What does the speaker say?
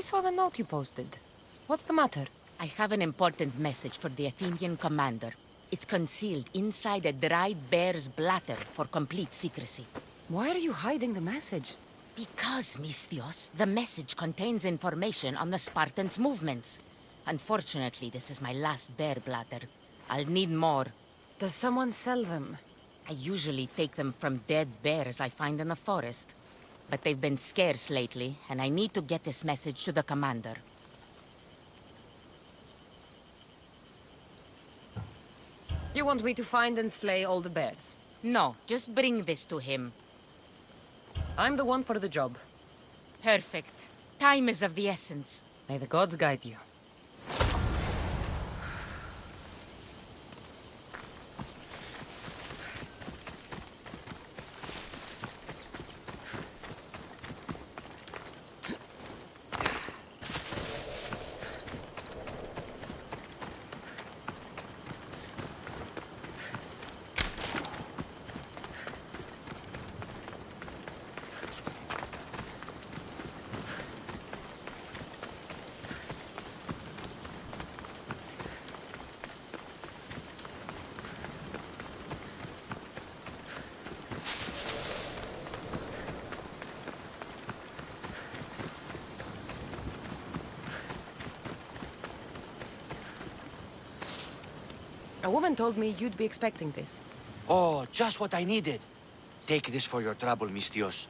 I saw the note you posted. What's the matter? I have an important message for the Athenian commander. It's concealed inside a dried bear's bladder for complete secrecy. Why are you hiding the message? Because, Misthios, the message contains information on the Spartans' movements. Unfortunately, this is my last bear bladder. I'll need more. Does someone sell them? I usually take them from dead bears I find in the forest. But they've been scarce lately, and I need to get this message to the commander. You want me to find and slay all the bears? No, just bring this to him. I'm the one for the job. Perfect. Time is of the essence. May the gods guide you. A woman told me you'd be expecting this. Oh, just what I needed. Take this for your trouble, Misthios.